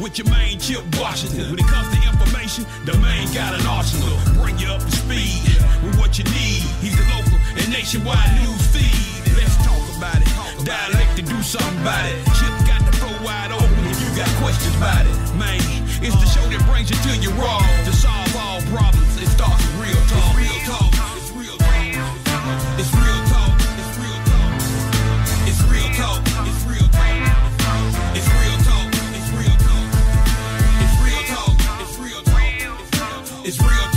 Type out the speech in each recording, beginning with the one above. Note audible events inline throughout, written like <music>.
with your main Chip Washington. When it comes to information, the main got an arsenal. Bring you up to speed with what you need. He's the local and nationwide news feed. Let's talk about it. Dialect to do something about it. Chip got the flow wide open if you got questions about it. Man, it's the show that brings you to your raw. To solve all problems, it starts with. Real talk. It's real talk. It's real talk. It's real talk. It's real talk. It's real talk. It's real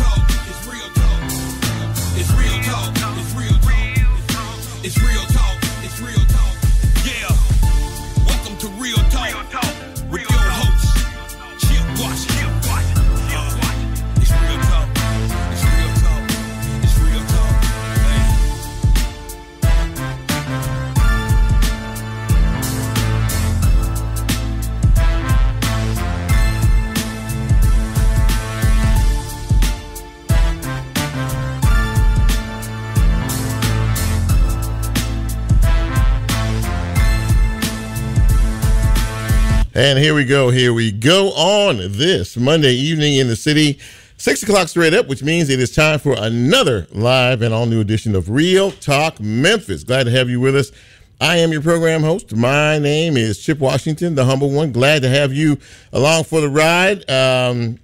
And here we go. Here we go on this Monday evening in the city. Six o'clock straight up, which means it is time for another live and all new edition of Real Talk Memphis. Glad to have you with us. I am your program host. My name is Chip Washington, the humble one. Glad to have you along for the ride. Um,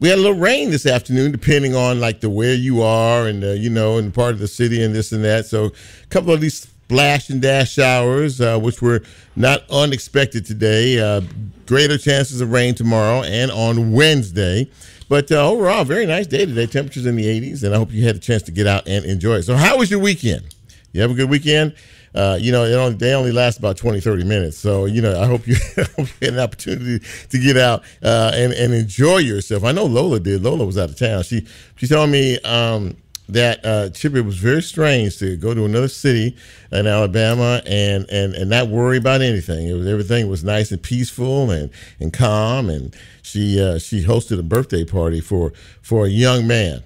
we had a little rain this afternoon, depending on like the where you are and uh, you know, in part of the city and this and that. So a couple of these splash and dash showers, uh, which were not unexpected today. Uh, greater chances of rain tomorrow and on Wednesday. But uh, overall, very nice day today. Temperatures in the 80s, and I hope you had a chance to get out and enjoy it. So, how was your weekend? You have a good weekend? Uh, you know, only, they only last about 20, 30 minutes. So, you know, <laughs> I hope you, had an opportunity to get out uh, and, and enjoy yourself. I know Lola did. Lola was out of town. She she told me um, that uh, Chip, it was very strange to go to another city in Alabama and, and, and not worry about anything. It was everything was nice and peaceful and, and calm. And she uh, she hosted a birthday party for for a young man.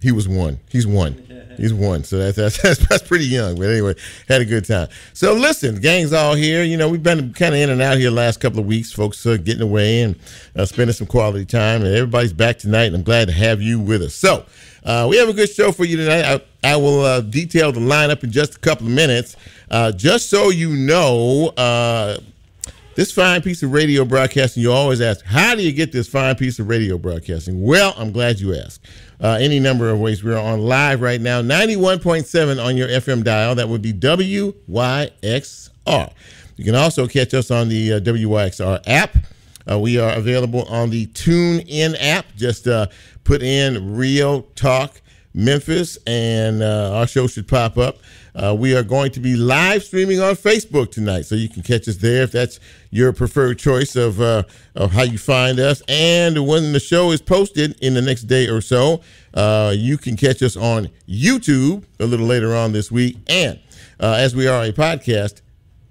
He was one. He's one. He's one. So that's, that's <laughs> that's that's pretty young. But anyway, had a good time. So listen, gang's all here. You know, we've been kind of in and out here the last couple of weeks. Folks uh, getting away and uh, spending some quality time, and everybody's back tonight. And I'm glad to have you with us. So uh, we have a good show for you tonight. I, I will uh, detail the lineup in just a couple of minutes. Uh, just so you know. Uh, this fine piece of radio broadcasting, you always ask, how do you get this fine piece of radio broadcasting? Well, I'm glad you asked. Uh, any number of ways. We're on live right now, 91.7 on your FM dial. That would be WYXR. You can also catch us on the uh, WYXR app. Uh, we are available on the Tune In app. Just uh, put in Real Talk Memphis, and uh, our show should pop up. Uh, we are going to be live streaming on Facebook tonight, so you can catch us there if that's your preferred choice of uh, of how you find us. And when the show is posted in the next day or so, uh, you can catch us on YouTube a little later on this week. And uh, as we are a podcast,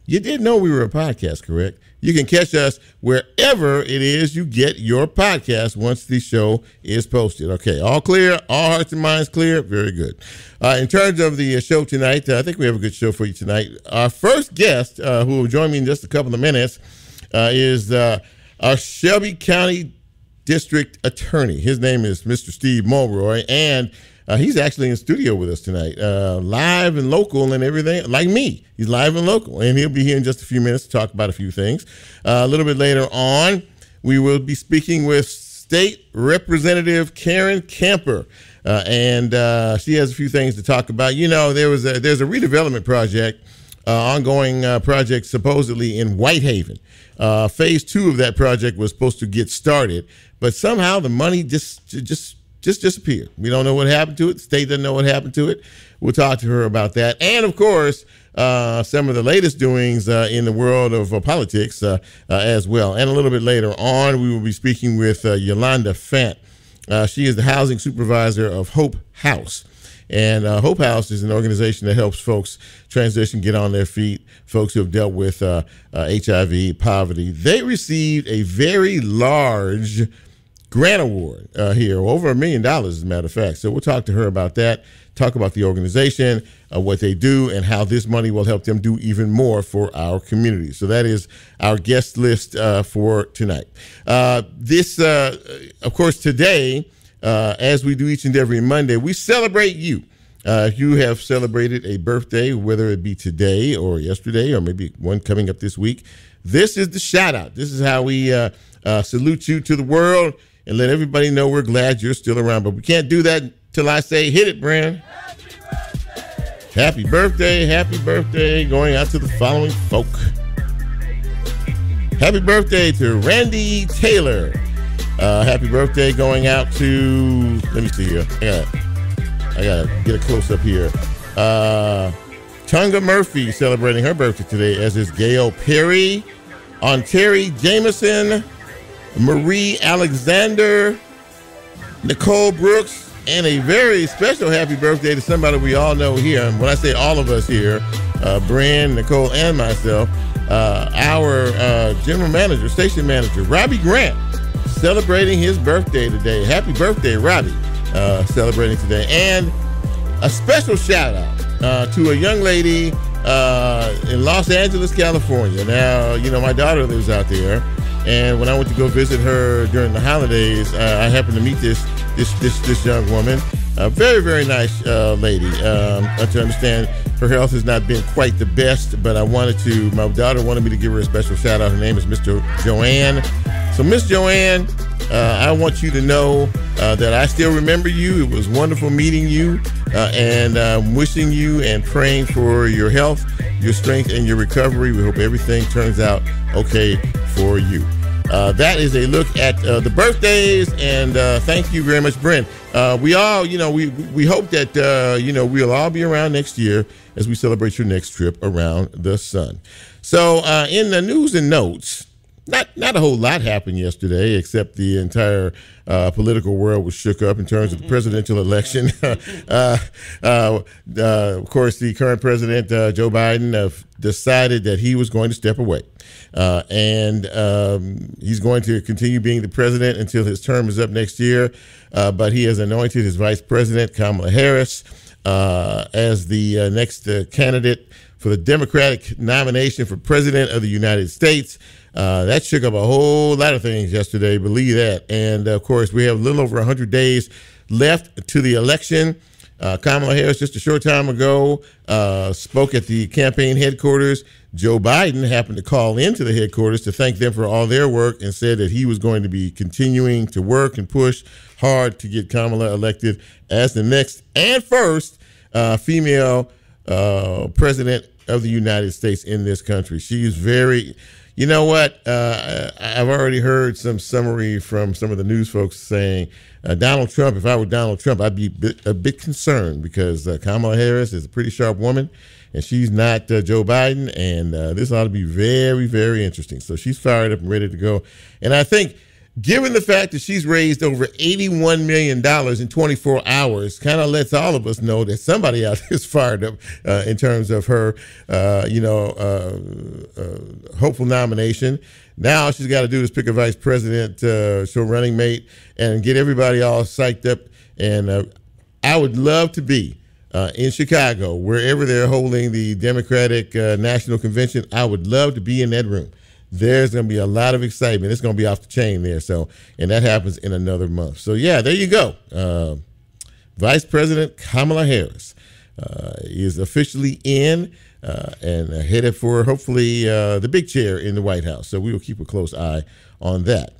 you did know we were a podcast, correct? You can catch us wherever it is you get your podcast once the show is posted. Okay, all clear, all hearts and minds clear. Very good. Uh, in terms of the uh, show tonight, uh, I think we have a good show for you tonight. Our first guest, uh, who will join me in just a couple of minutes, uh, is uh, our Shelby County District Attorney. His name is Mr. Steve Mulroy, and uh, he's actually in studio with us tonight, uh, live and local and everything, like me. He's live and local, and he'll be here in just a few minutes to talk about a few things. Uh, a little bit later on, we will be speaking with State Representative Karen Camper. Uh, and uh, she has a few things to talk about. You know, there was a, there's a redevelopment project, uh, ongoing project supposedly in Whitehaven. Phase two of that project was supposed to get started, but somehow the money just just just disappeared. We don't know what happened to it. The state doesn't know what happened to it. We'll talk to her about that, and of course, uh, some of the latest doings uh, in the world of uh, politics uh, uh, as well. And a little bit later on, we will be speaking with uh, Yolanda Fant. She is the housing supervisor of Hope House. And uh, Hope House is an organization that helps folks transition, get on their feet, folks who have dealt with uh, uh, HIV, poverty. They received a very large grant award uh, here, over a million dollars, as a matter of fact. So we'll talk to her about that. talk about the organization, uh, what they do, and how this money will help them do even more for our community. So that is our guest list uh, for tonight. Uh, this, uh, of course, today, uh, as we do each and every Monday, we celebrate you. Uh, if you have celebrated a birthday, whether it be today or yesterday or maybe one coming up this week, this is the shout out. This is how we salute you to the world and let everybody know we're glad you're still around. But we can't do that till I say hit it, Brand. Happy birthday, happy birthday, going out to the following folk. Happy birthday to Randy Taylor. Uh, happy birthday going out to, let me see here. I gotta, I gotta get a close up here. Uh, Tunga Murphy celebrating her birthday today, as is Gail Perry, on Terry Jameson, Marie Alexander, Nicole Brooks, and a very special happy birthday to somebody we all know here. And when I say all of us here, uh, Brand, Nicole, and myself, uh, our uh, general manager, station manager, Robbie Grant, celebrating his birthday today. Happy birthday, Robbie, uh, celebrating today. And a special shout out uh, to a young lady uh, in Los Angeles, California. Now, you know, my daughter lives out there. And when I went to go visit her during the holidays, uh, I happened to meet this this this this young woman, a very very nice uh, lady. Um, to understand her health has not been quite the best, but I wanted to. My daughter wanted me to give her a special shout out. Her name is Mr. Joanne. So Miss Joanne, uh, I want you to know uh, that I still remember you. It was wonderful meeting you, uh, and I'm wishing you and praying for your health, your strength, and your recovery. We hope everything turns out okay for you. Uh, that is a look at uh, the birthdays, and uh, thank you very much, Brent. We all, you know, we we hope that you know we'll all be around next year as we celebrate your next trip around the sun. So, in the news and notes, not not a whole lot happened yesterday, except the entire uh, political world was shook up in terms of the presidential election. <laughs> uh, uh, of course, the current president Joe Biden decided that he was going to step away. Uh, and um, he's going to continue being the president until his term is up next year. Uh, but he has anointed his vice president, Kamala Harris, uh, as the uh, next uh, candidate for the Democratic nomination for president of the United States. Uh, that shook up a whole lot of things yesterday, believe that. And of course, we have a little over 100 days left to the election. Uh, Kamala Harris, just a short time ago, uh, spoke at the campaign headquarters. Joe Biden happened to call into the headquarters to thank them for all their work and said that he was going to be continuing to work and push hard to get Kamala elected as the next and first uh, female uh, president of the United States in this country. She is very you know what? Uh, I've already heard some summary from some of the news folks saying uh, Donald Trump, if I were Donald Trump, I'd be a bit, concerned because uh, Kamala Harris is a pretty sharp woman and she's not uh, Joe Biden. And uh, this ought to be very, very interesting. So she's fired up and ready to go. And I think given the fact that she's raised over $81 million in 24 hours, kind of lets all of us know that somebody out there is <laughs> fired up uh, in terms of her, uh, you know, uh, uh hopeful nomination. Now she's got to do is pick a vice president, uh, so running mate, and get everybody all psyched up. And uh, I would love to be in Chicago, wherever they're holding the Democratic National Convention. I would love to be in that room there's going to be a lot of excitement. It's going to be off the chain there. So, and that happens in another month. So, yeah, there you go. Uh, Vice President Kamala Harris uh, is officially in uh, and headed for hopefully uh, the big chair in the White House. So, we will keep a close eye on that.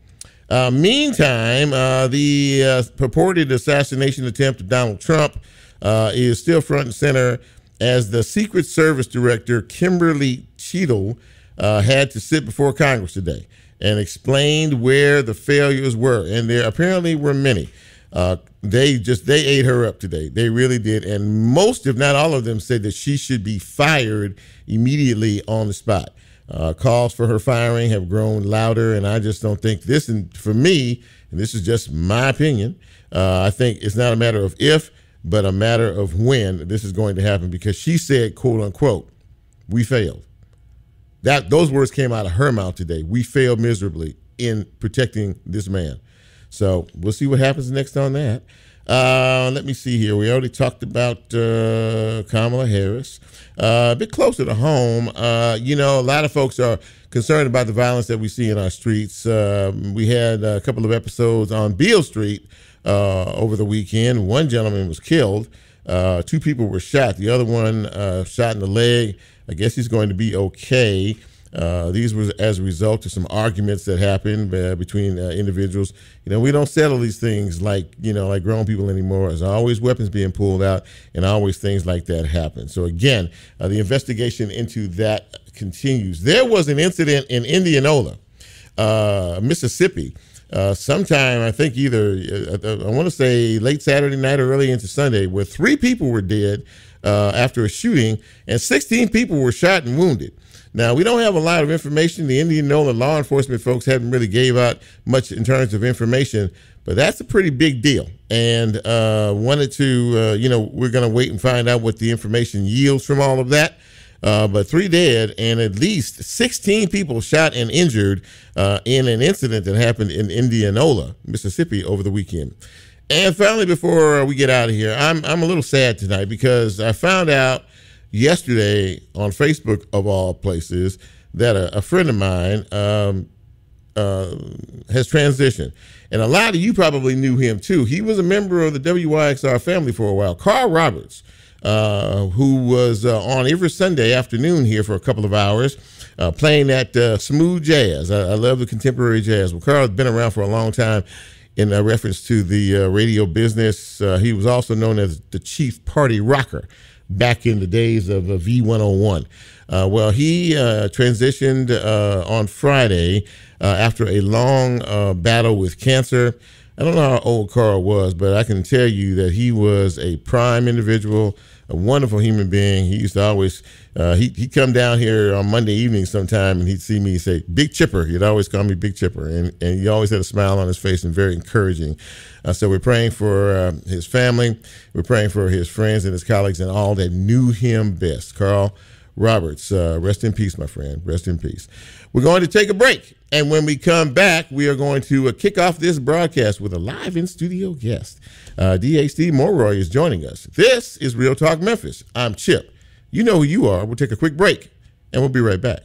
Uh, meantime, uh, the purported assassination attempt of Donald Trump is still front and center as the Secret Service Director Kimberly Cheatle uh, had to sit before Congress today and explained where the failures were, and there apparently were many. Uh, they just they ate her up today. They really did, and most, if not all of them, said that she should be fired immediately on the spot. Uh, calls for her firing have grown louder, and I just don't think this. And for me, and this is just my opinion, uh, I think it's not a matter of if, but a matter of when this is going to happen. Because she said, "quote unquote," we failed. That those words came out of her mouth today. We failed miserably in protecting this man. So we'll see what happens next on that. Uh, let me see here. We already talked about uh, Kamala Harris. Uh, a bit closer to home, uh, you know, a lot of folks are concerned about the violence that we see in our streets. Um, we had a couple of episodes on Beale Street uh, over the weekend. One gentleman was killed. Uh, two people were shot. The other one shot in the leg. I guess he's going to be okay. Uh, these were as a result of some arguments that happened uh, between uh, individuals. You know, we don't settle these things like you know like grown people anymore. There's always weapons being pulled out, and always things like that happen. So again, uh, the investigation into that continues. There was an incident in Indianola, uh, Mississippi. Uh, sometime I think either I want to say late Saturday night or early into Sunday, where three people were dead after a shooting, and 16 people were shot and wounded. Now we don't have a lot of information. The Indianola law enforcement folks haven't really gave out much in terms of information, but that's a pretty big deal. And uh, wanted to, uh, you know, we're going to wait and find out what the information yields from all of that. Uh, but three dead and at least 16 people shot and injured uh, in an incident that happened in Indianola, Mississippi, over the weekend. And finally, before we get out of here, I'm I'm a little sad tonight because I found out yesterday on Facebook, of all places, that a, a friend of mine um, uh, has transitioned. And a lot of you probably knew him too. He was a member of the WYXR family for a while. Carl Roberts, uh, who was uh, on every Sunday afternoon here for a couple of hours. Uh, playing that uh, smooth jazz. I, I, love the contemporary jazz. Well, Carl's been around for a long time in reference to the uh, radio business. he was also known as the chief party rocker back in the days of uh, V101. Uh, well, he uh, transitioned uh, on Friday uh, after a long uh, battle with cancer. I don't know how old Carl was, but I can tell you that he was a prime individual, a wonderful human being. He used to always uh, he he'd come down here on Monday evening sometime, and he'd see me say Big Chipper. He'd always call me Big Chipper, and and he always had a smile on his face and very encouraging. Uh, so we're praying for uh, his family, we're praying for his friends and his colleagues and all that knew him best. Carl Roberts, uh, rest in peace, my friend. Rest in peace. We're going to take a break. And when we come back, we are going to uh, kick off this broadcast with a live in studio guest. Uh, Steve Mulroy is joining us. This is Real Talk Memphis. I'm Chip. You know who you are. We'll take a quick break and we'll be right back.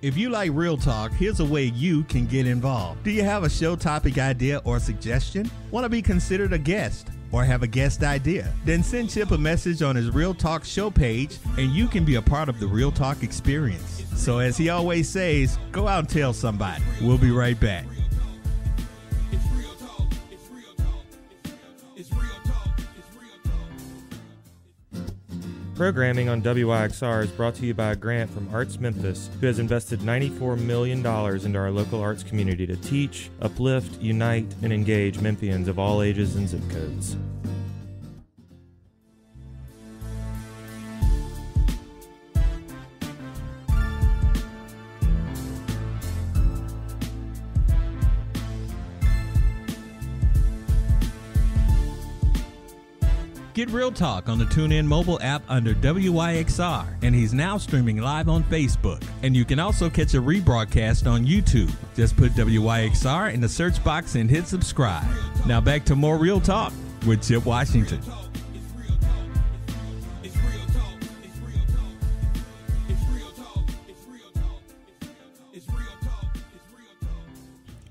If you like Real Talk, here's a way you can get involved. Do you have a show topic idea or suggestion? Want to be considered a guest? Or have a guest idea? Then send Chip a message on his Real Talk show page and you can be a part of the Real Talk experience. So, as he always says, go out and tell somebody. We'll be right back. Programming on WYXR is brought to you by a grant from Arts Memphis, who has invested $94 million into our local arts community to teach, uplift, unite, and engage Memphians of all ages and zip codes. Get Real Talk on the TuneIn mobile app under WYXR, and he's now streaming live on Facebook. And you can also catch a rebroadcast on YouTube. Just put WYXR in the search box and hit subscribe. Now back to more Real Talk with Chip Washington.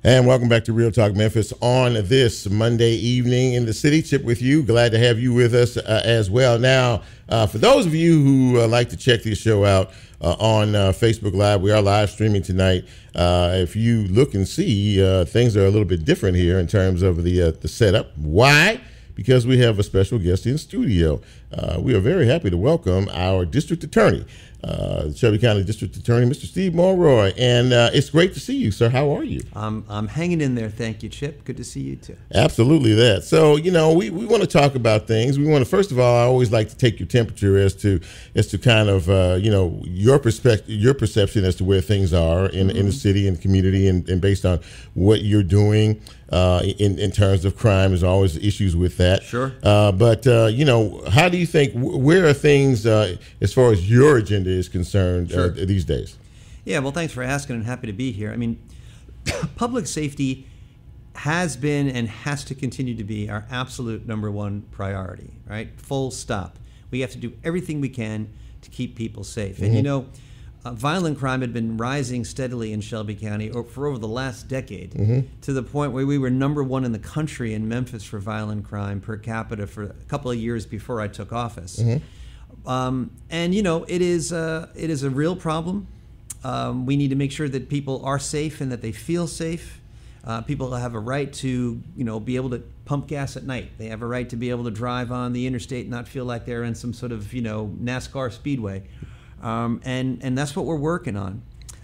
And welcome back to Real Talk Memphis on this Monday evening in the city. Chip with you. Glad to have you with us uh, as well. Now, uh, for those of you who uh, like to check this show out uh, on uh, Facebook Live, we are live streaming tonight. Uh, if you look and see, things are a little bit different here in terms of the the setup. Why? Because we have a special guest in studio. We are very happy to welcome our district attorney, uh, Shelby County District Attorney, Mr. Steve Mulroy. And uh, it's great to see you, sir. How are you? I'm, I'm hanging in there. Thank you, Chip. Good to see you too. Absolutely that. So, you know, we, we want to talk about things. We want to, first of all, I always like to take your temperature as to as to kind of, uh, you know, your perspective, your perception as to where things are in, in the city and community and, and based on what you're doing uh, in, in terms of crime. There's always issues with that. Sure. Uh, but, uh, you know, how do you think, where are things uh, as far as your agenda is concerned uh, these days? Yeah, well, thanks for asking and happy to be here. I mean, <coughs> public safety has been and has to continue to be our absolute number one priority, right? Full stop. We have to do everything we can to keep people safe. And you know, uh, violent crime had been rising steadily in Shelby County for over the last decade to the point where we were number one in the country in Memphis for violent crime per capita for a couple of years before I took office. Um, and you know, it is uh, it is a real problem. Um, we need to make sure that people are safe and that they feel safe. Uh, people have a right to you know be able to pump gas at night. They have a right to be able to drive on the interstate and not feel like they're in some sort of you know NASCAR speedway. Um, and and that's what we're working on.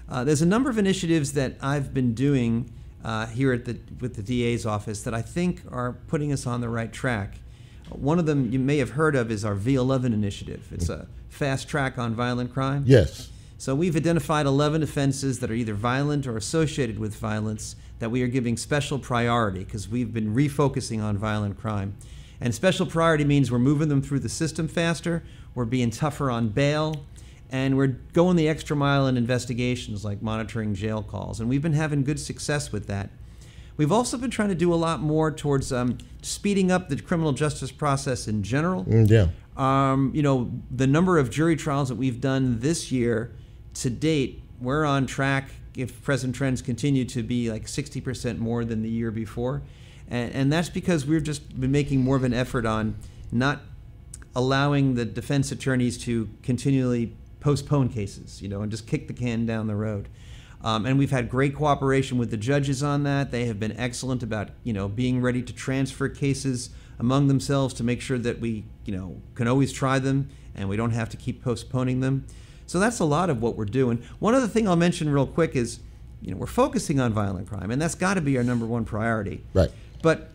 Uh, there's a number of initiatives that I've been doing uh, here at the with the DA's office that I think are putting us on the right track. One of them you may have heard of is our V11 initiative. It's a fast track on violent crime. Yes. So we've identified 11 offenses that are either violent or associated with violence that we are giving special priority because we've been refocusing on violent crime. And special priority means we're moving them through the system faster, we're being tougher on bail, and we're going the extra mile in investigations like monitoring jail calls. And we've been having good success with that. We've also been trying to do a lot more towards um, speeding up the criminal justice process in general. Mm, yeah. Um, you know, the number of jury trials that we've done this year to date, we're on track, if present trends continue, to be like 60% more than the year before. And, and that's because we've just been making more of an effort on not allowing the defense attorneys to continually postpone cases, you know, and just kick the can down the road. Um, and we've had great cooperation with the judges on that. They have been excellent about, you know, being ready to transfer cases among themselves to make sure that we, you know, can always try them and we don't have to keep postponing them. So that's a lot of what we're doing. One other thing I'll mention real quick is, you know, we're focusing on violent crime, and that's got to be our number one priority. Right. But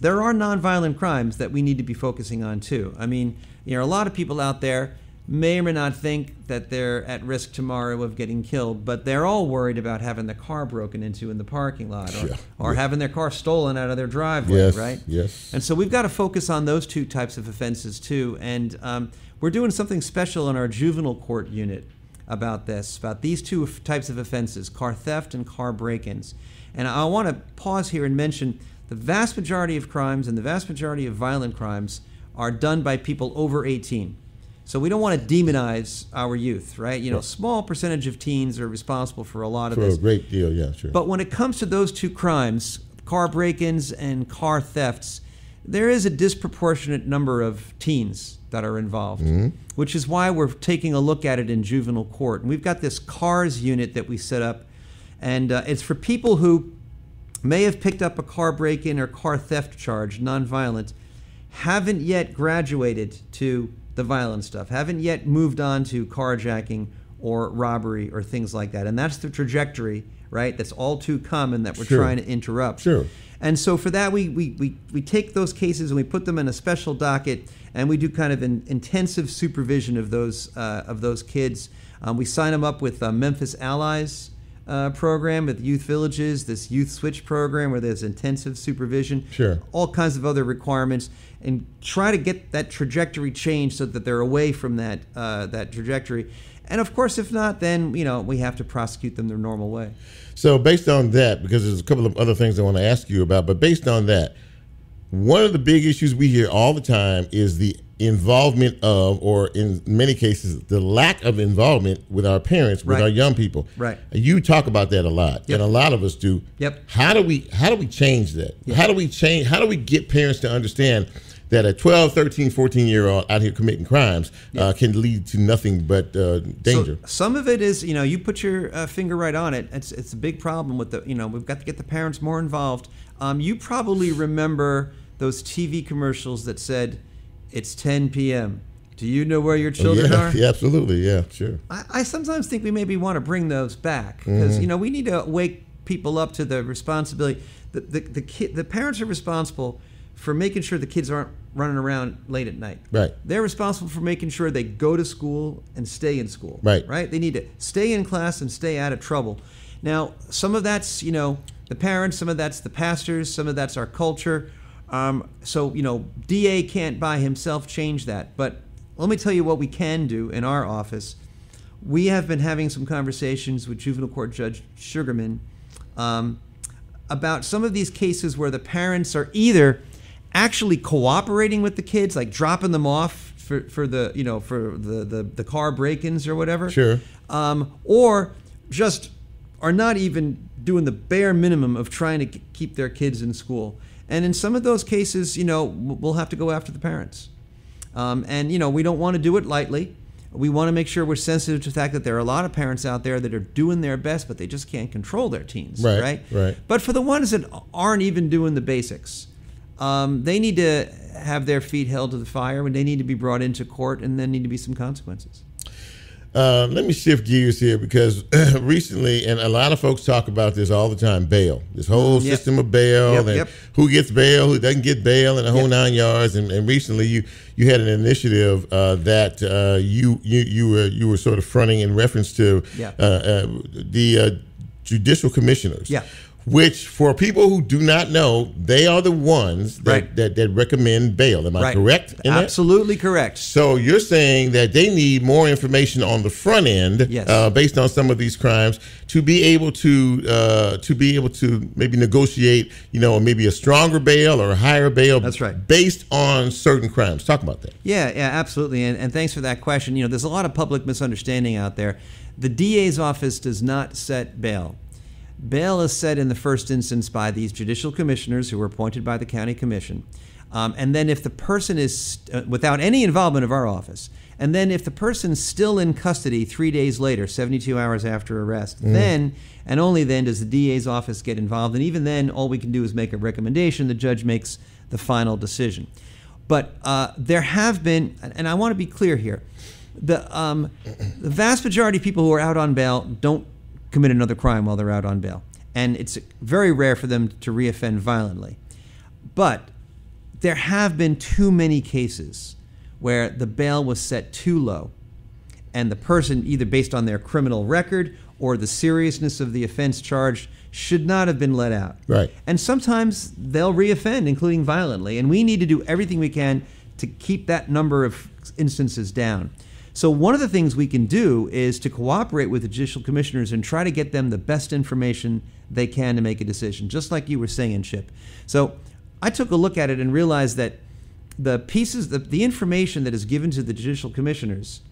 there are nonviolent crimes that we need to be focusing on too. I mean, you know, a lot of people out there may or may not think that they're at risk tomorrow of getting killed, but they're all worried about having their car broken into in the parking lot or, Yeah. or having their car stolen out of their driveway, Yes. right? Yes. And so we've got to focus on those two types of offenses too. And um, we're doing something special in our juvenile court unit about this, about these two types of offenses car theft and car break ins. And I want to pause here and mention the vast majority of crimes and the vast majority of violent crimes are done by people over 18. So we don't want to demonize our youth, right? You know, Right. small percentage of teens are responsible for a lot of For this. a great deal, yeah, sure. But when it comes to those two crimes, car break ins and car thefts, there is a disproportionate number of teens that are involved, which is why we're taking a look at it in juvenile court. And we've got this CARS unit that we set up, and uh, it's for people who may have picked up a car break in or car theft charge, nonviolent, haven't yet graduated to the violent stuff, haven't yet moved on to carjacking or robbery or things like that. And that's the trajectory, right? That's all too common that we're Sure. trying to interrupt. Sure. And so for that, we, we, we, we take those cases and we put them in a special docket, and we do kind of an intensive supervision of those uh, of those kids. Um, we sign them up with uh, Memphis Allies uh, program at youth villages, this youth switch program where there's intensive supervision, Sure. all kinds of other requirements, and try to get that trajectory changed so that they're away from that uh, that trajectory. And of course, if not, then you know we have to prosecute them the normal way. So based on that, because there's a couple of other things I want to ask you about, but based on that, one of the big issues we hear all the time is the involvement of, or in many cases, the lack of involvement with our parents, with Right. our young people. Right. You talk about that a lot, Yep. and a lot of us do. Yep. How do we how do we change that? How do we change? How do we get parents to understand? That a 12, 13, 14 year old out here committing crimes uh, can lead to nothing but uh, danger. So some of it is, you know, you put your uh, finger right on it. It's it's a big problem with the, you know, we've got to get the parents more involved. Um, you probably remember those TV commercials that said, "It's 10 p.m. Do you know where your children yeah, are? <laughs> yeah, absolutely. Yeah, sure. I, I sometimes think we maybe want to bring those back because Mm-hmm. you know we need to wake people up to the responsibility. The the the, kid, the parents are responsible for making sure the kids aren't running around late at night. Right. They're responsible for making sure they go to school and stay in school. Right. Right. They need to stay in class and stay out of trouble. Now, some of that's you know the parents, some of that's the pastors, some of that's our culture. Um, so you know, DA can't by himself change that. But let me tell you what we can do in our office. We have been having some conversations with Juvenile Court Judge Sugarmon um, about some of these cases where the parents are either actually cooperating with the kids, like dropping them off for, for the you know for the, the, the car break-ins or whatever, Sure. um, or just are not even doing the bare minimum of trying to keep their kids in school. And in some of those cases, you know, we'll have to go after the parents. Um, and, you know, we don't want to do it lightly. We want to make sure we're sensitive to the fact that there are a lot of parents out there that are doing their best, but they just can't control their teens. Right, Right. right. But for the ones that aren't even doing the basics, um, they need to have their feet held to the fire and they need to be brought into court and then need to be some consequences. Uh, let me shift gears here because <clears throat> recently, and a lot of folks talk about this all the time bail, this whole Yep. system of bail, Yep, and yep. who gets bail, who doesn't get bail, and the whole nine yards. And, and recently, you you had an initiative uh, that uh, you you you were you were sort of fronting in reference to uh, uh, the uh, judicial commissioners. Yeah. Which, for people who do not know, they are the ones that, Right. that, that recommend bail. Am I Right. correct? in that? Absolutely correct. So you're saying that they need more information on the front end, Yes. uh, based on some of these crimes, to be able to uh, to be able to maybe negotiate, you know, maybe a stronger bail or a higher bail. That's right. Based on certain crimes. Talk about that. Yeah, yeah, absolutely. And, and thanks for that question. You know, there's a lot of public misunderstanding out there. The DA's office does not set bail. Bail is set in the first instance by these judicial commissioners who are appointed by the county commission. Um, and then if the person is uh, without any involvement of our office, and then if the person's still in custody three days later, 72 hours after arrest, then and only then does the DA's office get involved. And even then, all we can do is make a recommendation. The judge makes the final decision. But uh, there have been, and I want to be clear here, the um, the vast majority of people who are out on bail don't commit another crime while they're out on bail, and it's very rare for them to reoffend violently. But there have been too many cases where the bail was set too low, and the person, either based on their criminal record or the seriousness of the offense charged, should not have been let out. Right. And sometimes they'll reoffend, including violently, and we need to do everything we can to keep that number of instances down. So one of the things we can do is to cooperate with the judicial commissioners and try to get them the best information they can to make a decision, just like you were saying, Chip. So I took a look at it and realized that the pieces, the, the information that is given to the judicial commissioners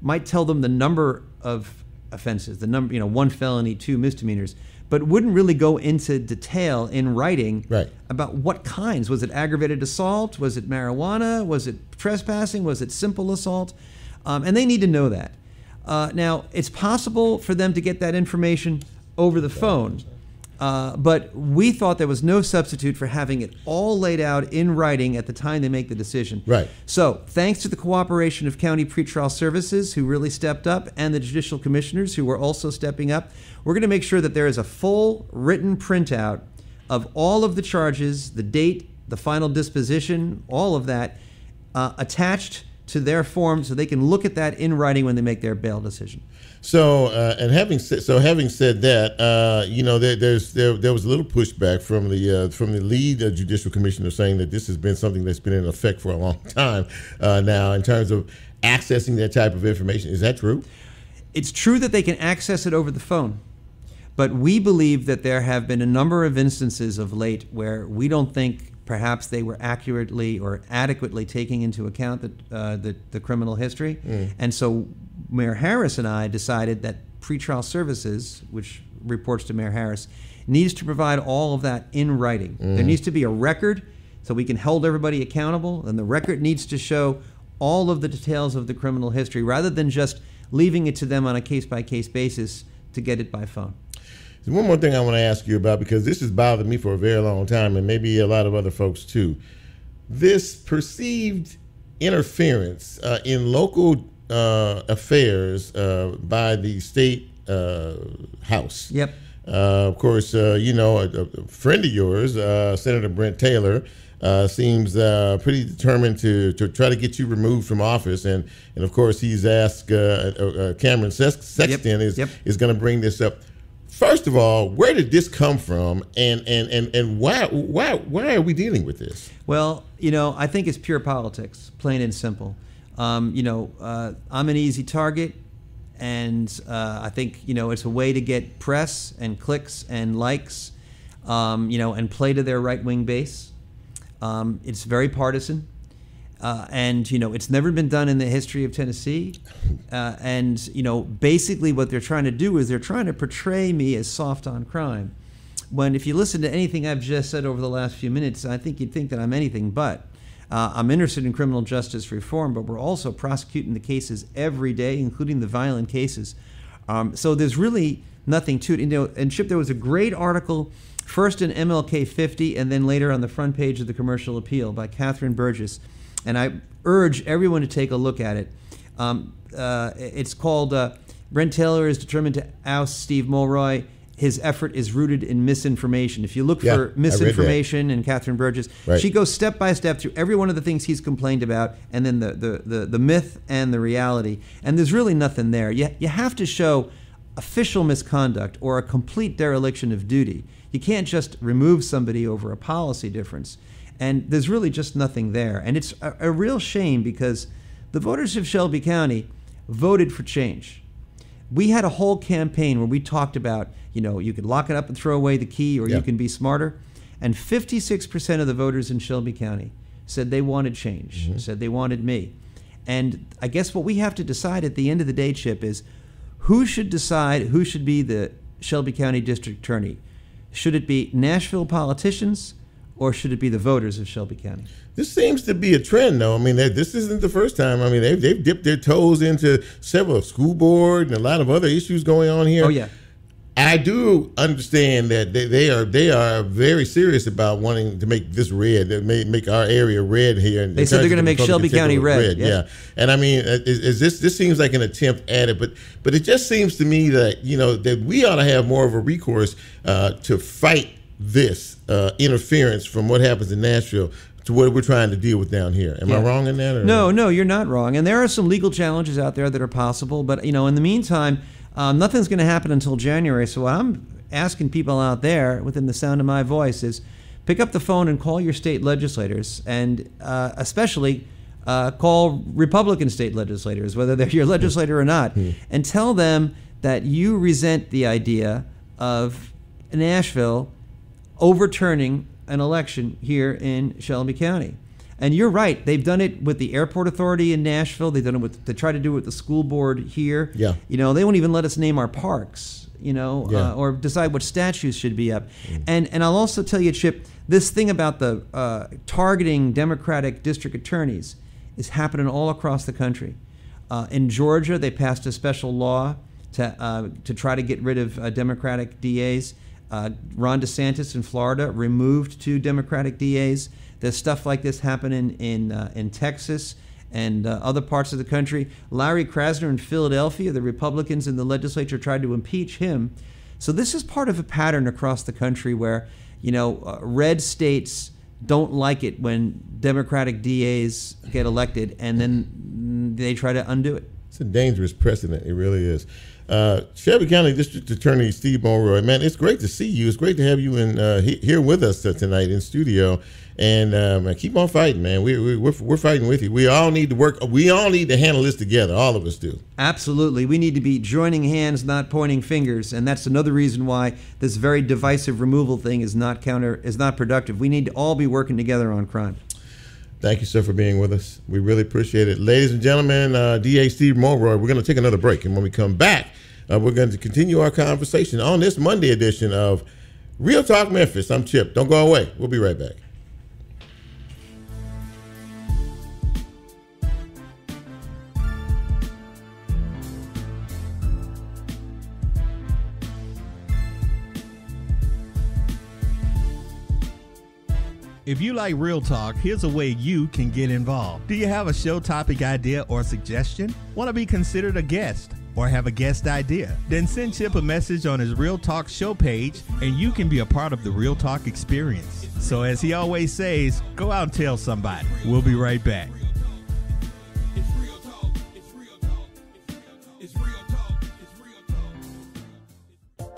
might tell them the number of offenses, the number, you know, one felony, two misdemeanors, but wouldn't really go into detail in writing Right. about what kinds. Was it aggravated assault? Was it marijuana? Was it trespassing? Was it simple assault? Um, and they need to know that. Uh, now, it's possible for them to get that information over the phone, uh, but we thought there was no substitute for having it all laid out in writing at the time they make the decision. Right. So, thanks to the cooperation of county pretrial services, who really stepped up, and the judicial commissioners, who were also stepping up, we're going to make sure that there is a full written printout of all of the charges, the date, the final disposition, all of that, uh, attached to their form, so they can look at that in writing when they make their bail decision. So, uh, and having said, so having said that, uh, you know, there, there's there, there was a little pushback from the uh, from the lead uh, judicial commissioner saying that this has been something that's been in effect for a long <laughs> time uh, now in terms of accessing that type of information. Is that true? It's true that they can access it over the phone, but we believe that there have been a number of instances of late where we don't think perhaps they were accurately or adequately taking into account the, uh, the, the criminal history. And so Mayor Harris and I decided that pretrial services, which reports to Mayor Harris, needs to provide all of that in writing. There needs to be a record so we can hold everybody accountable, and the record needs to show all of the details of the criminal history rather than just leaving it to them on a case by case basis to get it by phone. There's one more thing I want to ask you about because this has bothered me for a very long time, and maybe a lot of other folks too. This perceived interference uh, in local uh, affairs uh, by the state uh, house. Yep. Uh, of course, uh, you know, a, a friend of yours, uh, Senator Brent Taylor, uh, seems uh, pretty determined to, to try to get you removed from office. And, and of course, he's asked uh, uh, Cameron Sex- Sexton is, Yep. is going to bring this up. First of all, where did this come from, and and and, and why why why are we dealing with this? Well, you know, I think it's pure politics, plain and simple. Um, you know, uh, I'm an easy target, and uh, I think you know it's a way to get press and clicks and likes, um, you know, and play to their right wing base. Um, it's very partisan, uh, and you know it's never been done in the history of Tennessee. <laughs> Uh, and you know, basically, what they're trying to do is they're trying to portray me as soft on crime. When if you listen to anything I've just said over the last few minutes, I think you'd think that I'm anything but. Uh, I'm interested in criminal justice reform, but we're also prosecuting the cases every day, including the violent cases. Um, so there's really nothing to it. You know, and Chip, there was a great article, first in MLK 50, and then later on the front page of the Commercial Appeal by Katherine Burgess, and I urge everyone to take a look at it. Um, uh, it's called uh, Brent Taylor is determined to oust Steve Mulroy. His effort is rooted in misinformation. If you look Yeah, for misinformation and Katherine Burgess, Right. she goes step by step through every one of the things he's complained about, and then the, the, the, the myth and the reality. And there's really nothing there. You, you have to show official misconduct or a complete dereliction of duty. You can't just remove somebody over a policy difference. And there's really just nothing there. And it's a, a real shame because the voters of Shelby County voted for change. We had a whole campaign where we talked about, you know, you could lock it up and throw away the key or Yeah. you can be smarter. And 56% of the voters in Shelby County said they wanted change, mm-hmm. said they wanted me. And I guess what we have to decide at the end of the day, Chip, is who should decide who should be the Shelby County District Attorney? Should it be Nashville politicians or should it be the voters of Shelby County? This seems to be a trend, though. I mean, this isn't the first time. I mean, they've, they've dipped their toes into several school board and a lot of other issues going on here. Oh, yeah. I do understand that they, they are they are very serious about wanting to make this red, that may make our area red here. They said they're gonna make Shelby County ticket red, Yeah. yeah. and I mean, uh, is, is this this seems like an attempt at it, but but it just seems to me that you know that we ought to have more of a recourse uh, to fight this uh, interference from what happens in Nashville to what we're trying to deal with down here. Am I wrong in that? Or? No, no, you're not wrong. And there are some legal challenges out there that are possible. But you know, in the meantime, um, nothing's going to happen until January. So what I'm asking people out there, within the sound of my voice, is pick up the phone and call your state legislators, and uh, especially. Uh, call Republican state legislators, whether they're your legislator or not, and tell them that you resent the idea of Nashville overturning an election here in Shelby County. And you're right; they've done it with the airport authority in Nashville. They've done it with. They try to do it with the school board here. Yeah. You know, they won't even let us name our parks. You know, Yeah. uh, or decide what statues should be up. And and I'll also tell you, Chip, this thing about the uh, targeting Democratic district attorneys is happening all across the country. Uh, in Georgia, they passed a special law to uh, to try to get rid of uh, Democratic DAs. Uh, Ron DeSantis in Florida removed two Democratic DAs. There's stuff like this happening in uh, in Texas and uh, other parts of the country. Larry Krasner in Philadelphia, the Republicans in the legislature tried to impeach him. So this is part of a pattern across the country where you know uh, red states don't like it when Democratic DAs get elected, and then they try to undo it. It's a dangerous precedent. It really is. Uh, Shelby County District Attorney Steve Mulroy, man, it's great to see you. It's great to have you in uh, he, here with us uh, tonight in studio. And um, keep on fighting, man. We, we, we're, we're fighting with you. We all need to work. We all need to handle this together. All of us do. Absolutely. We need to be joining hands, not pointing fingers, and that's another reason why this very divisive removal thing is not counter is not productive. We need to all be working together on crime. Thank you, sir, for being with us. We really appreciate it. Ladies and gentlemen, uh, DA Steve Mulroy, we're going to take another break. And when we come back, uh, we're going to continue our conversation on this Monday edition of Real Talk Memphis. I'm Chip. Don't go away. We'll be right back. If you like real talk, here's a way you can get involved. Do you have a show topic idea or suggestion? Want to be considered a guest? Or have a guest idea? Then send Chip a message on his Real Talk show page and you can be a part of the Real Talk experience. So, as he always says, go out and tell somebody. We'll be right back.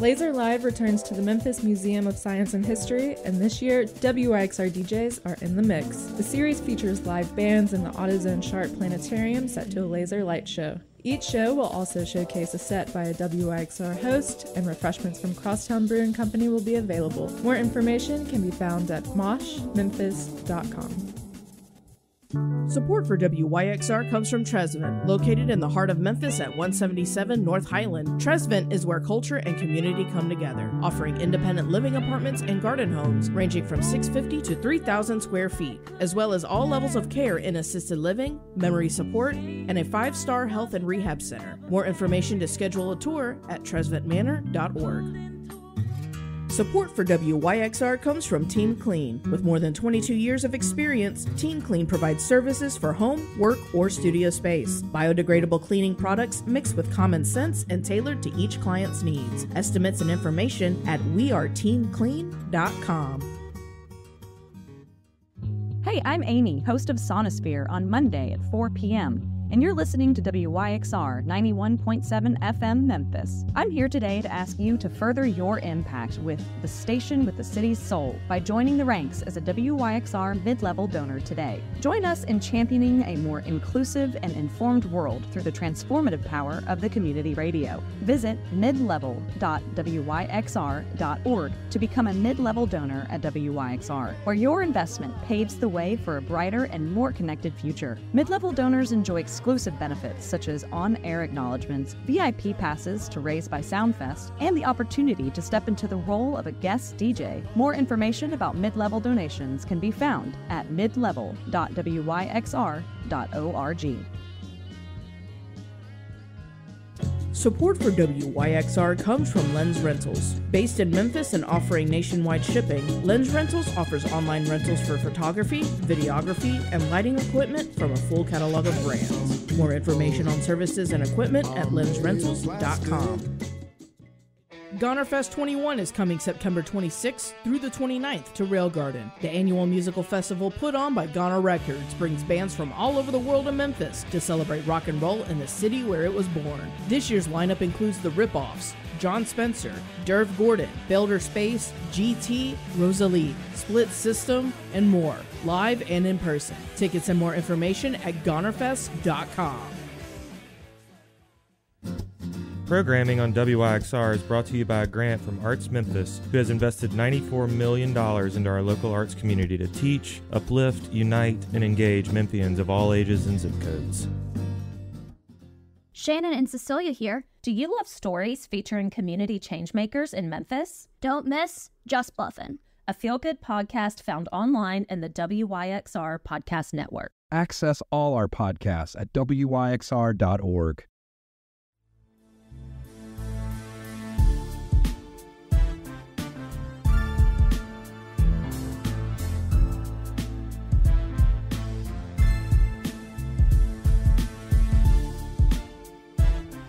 Laser Live returns to the Memphis Museum of Science and History, and this year, WYXR DJs are in the mix. The series features live bands in the AutoZone Sharp Planetarium set to a laser light show. Each show will also showcase a set by a WYXR host, and refreshments from Crosstown Brewing Company will be available. More information can be found at moshmemphis.com. Support for WYXR comes from Trezevant, located in the heart of Memphis at 177 North Highland. Trezevant is where culture and community come together, offering independent living apartments and garden homes ranging from 650 to 3,000 square feet, as well as all levels of care in assisted living, memory support, and a five star health and rehab center. More information to schedule a tour at trezevantmanor.org. Support for WYXR comes from Team Clean. With more than 22 years of experience, Team Clean provides services for home, work, or studio space. Biodegradable cleaning products mixed with common sense and tailored to each client's needs. Estimates and information at weareteamclean.com. Hey, I'm Amy, host of Sonosphere on Monday at 4 p.m and you're listening to WYXR 91.7 FM Memphis. I'm here today to ask you to further your impact with the station with the city's soul by joining the ranks as a WYXR mid level donor today. Join us in championing a more inclusive and informed world through the transformative power of the community radio. Visit midlevel.wyxr.org to become a mid level donor at WYXR, where your investment paves the way for a brighter and more connected future. Mid level donors enjoy exclusive benefits such as on air acknowledgments, VIP passes to Raise by Soundfest, and the opportunity to step into the role of a guest DJ. More information about mid level donations can be found at midlevel.wyxr.org. Support for WYXR comes from Lens Rentals. Based in Memphis and offering nationwide shipping, Lens Rentals offers online rentals for photography, videography, and lighting equipment from a full catalog of brands. More information on services and equipment at lensrentals.com. Gonerfest 21 is coming September 26th through the 29th to Railgarten. The annual musical festival put on by Goner Records brings bands from all over the world to Memphis to celebrate rock and roll in the city where it was born. This year's lineup includes the Ripoffs, Jon Spencer, Derv Gordon, Builder Space, GT, Rosalie, Split System, and more, live and in person. Tickets and more information at gonerfest.com. Programming on WYXR is brought to you by a grant from Arts Memphis, who has invested $94 million into our local arts community to teach, uplift, unite, and engage Memphians of all ages and zip codes. Shannon and Cecilia here. Do you love stories featuring community changemakers in Memphis? Don't miss Just Bluffin', a feel good podcast found online in the WYXR Podcast Network. Access all our podcasts at WYXR.org.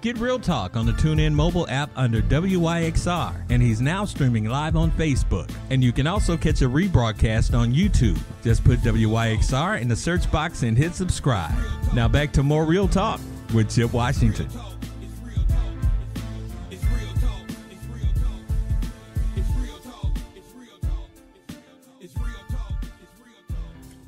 Get Real Talk on the TuneIn mobile app under WYXR, and he's now streaming live on Facebook. And you can also catch a rebroadcast on YouTube. Just put WYXR in the search box and hit subscribe. Now back to more Real Talk with Chip Washington.